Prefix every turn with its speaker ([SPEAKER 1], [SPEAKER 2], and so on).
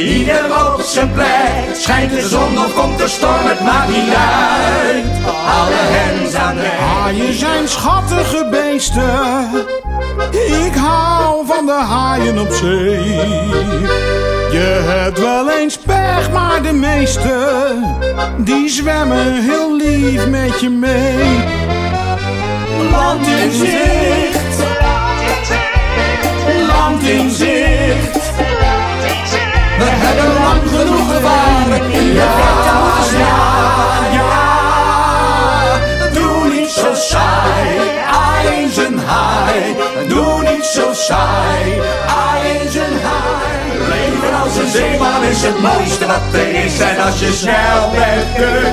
[SPEAKER 1] ieder op zijn plek. Schijnt de zon of komt de storm, het maakt niet uit. Alle hens aan dek.
[SPEAKER 2] Haaien zijn schattige beesten. Ik hou van de haaien op zee. Je hebt wel eens pech, maar de meesten die zwemmen heel lief met je mee.
[SPEAKER 1] Land in zicht, Doe niet zo saai, aai in zijn haai. Leven als een zeeman is het mooiste wat er is. En als je snel bent kun